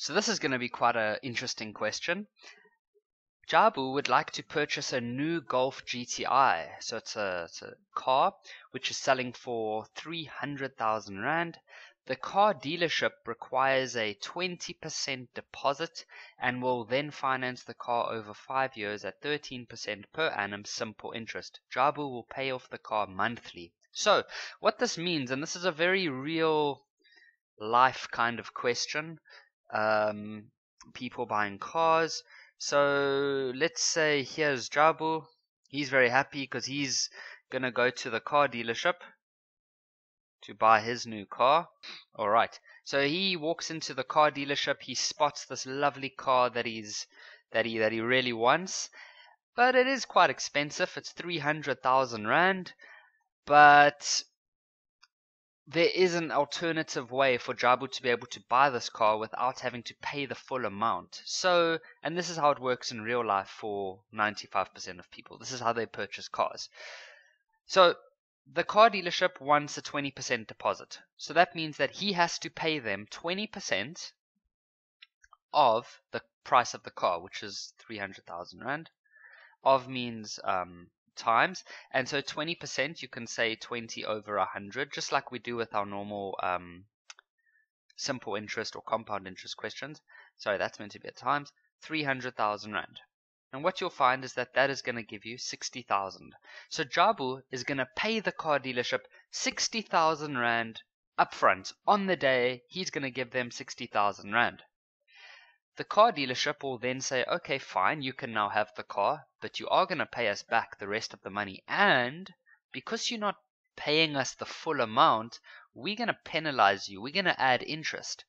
So this is going to be quite an interesting question. Jabu would like to purchase a new Golf GTI. So it's a, it's a car which is selling for 300,000 Rand. The car dealership requires a 20% deposit and will then finance the car over five years at 13% per annum simple interest. Jabu will pay off the car monthly. So, what this means, and this is a very real life kind of question, um, people buying cars. So let's say here's Jabu. He's very happy because he's gonna go to the car dealership to buy his new car. All right. So he walks into the car dealership. He spots this lovely car that he's that he that he really wants, but it is quite expensive. It's three hundred thousand rand. But there is an alternative way for Jabu to be able to buy this car without having to pay the full amount. So, and this is how it works in real life for 95% of people. This is how they purchase cars. So, the car dealership wants a 20% deposit. So that means that he has to pay them 20% of the price of the car, which is 300,000 Rand. Of means um, times. And so 20%, you can say 20 over 100, just like we do with our normal um, simple interest or compound interest questions. Sorry, that's meant to be at times. 300,000 Rand. And what you'll find is that that is going to give you 60,000. So Jabu is going to pay the car dealership 60,000 Rand upfront. On the day, he's going to give them 60,000 Rand. The car dealership will then say, okay, fine, you can now have the car, but you are going to pay us back the rest of the money. And because you're not paying us the full amount, we're going to penalize you. We're going to add interest.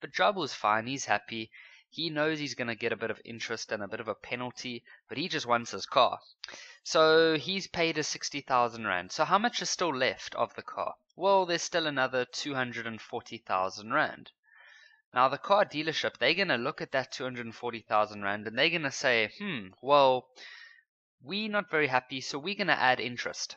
But Jabu's fine. He's happy. He knows he's going to get a bit of interest and a bit of a penalty, but he just wants his car. So he's paid his 60,000 Rand. So how much is still left of the car? Well, there's still another 240,000 Rand. Now the car dealership, they're going to look at that 240,000 Rand and they're going to say, hmm, well, we're not very happy, so we're going to add interest.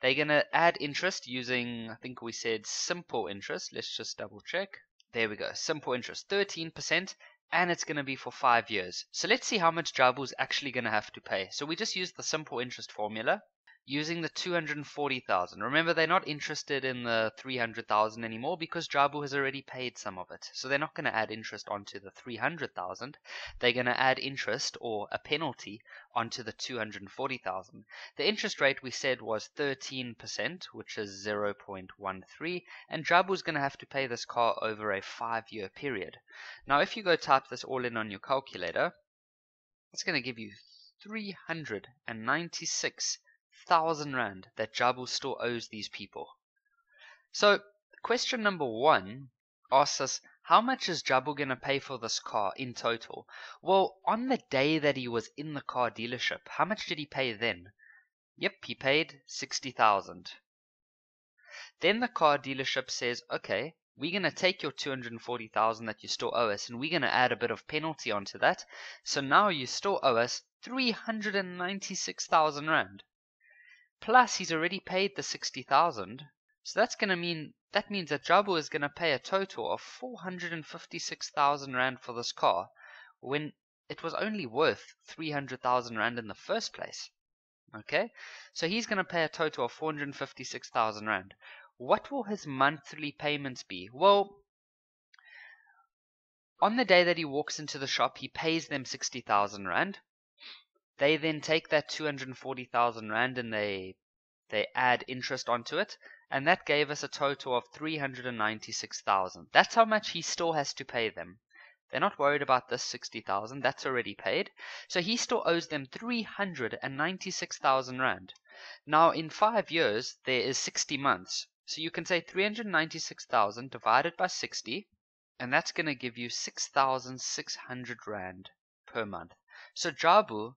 They're going to add interest using, I think we said simple interest. Let's just double check. There we go. Simple interest, 13%, and it's going to be for five years. So let's see how much Jabu's actually going to have to pay. So we just use the simple interest formula using the 240,000. Remember, they're not interested in the 300,000 anymore because Jabu has already paid some of it. So they're not going to add interest onto the 300,000. They're going to add interest or a penalty onto the 240,000. The interest rate we said was 13%, which is 0.13, and Jabu's going to have to pay this car over a 5-year period. Now, if you go type this all in on your calculator, it's going to give you 396 thousand rand that Jabu still owes these people. So, question number one asks us, how much is Jabu going to pay for this car in total? Well, on the day that he was in the car dealership, how much did he pay then? Yep, he paid 60,000. Then the car dealership says, okay, we're going to take your 240,000 that you still owe us and we're going to add a bit of penalty onto that. So now you still owe us 396,000 rand. Plus he's already paid the 60,000. So that's going to mean that means that Jabu is going to pay a total of 456,000 rand for this car when it was only worth 300,000 rand in the first place. Okay? So he's going to pay a total of 456,000 rand. What will his monthly payments be? Well, on the day that he walks into the shop, he pays them 60,000 rand. They then take that 240,000 Rand and they they add interest onto it, and that gave us a total of 396,000. That's how much he still has to pay them. They're not worried about this 60,000, that's already paid. So he still owes them 396,000 Rand. Now, in five years, there is 60 months. So you can say 396,000 divided by 60, and that's going to give you 6,600 Rand per month. So Jabu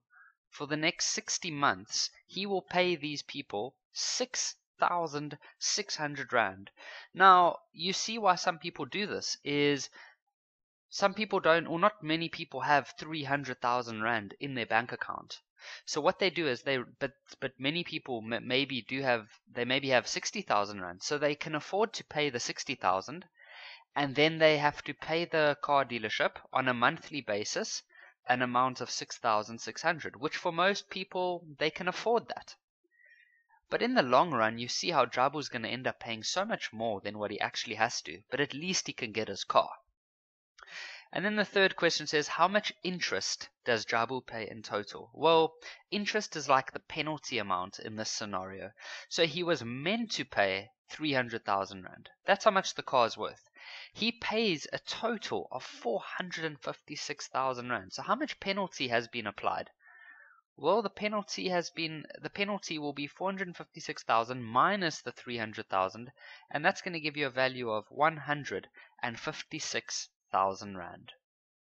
for the next 60 months, he will pay these people 6,600 Rand. Now, you see why some people do this is some people don't, or not many people have 300,000 Rand in their bank account. So what they do is they, but but many people maybe do have, they maybe have 60,000 Rand. So they can afford to pay the 60,000 and then they have to pay the car dealership on a monthly basis an amount of 6600 which for most people they can afford that but in the long run you see how Jabu's going to end up paying so much more than what he actually has to but at least he can get his car and then the third question says, how much interest does Jabu pay in total? Well, interest is like the penalty amount in this scenario. So he was meant to pay 300,000 Rand. That's how much the car is worth. He pays a total of 456,000 Rand. So how much penalty has been applied? Well, the penalty has been the penalty will be 456,000 minus the 300,000 and that's going to give you a value of 156 thousand rand.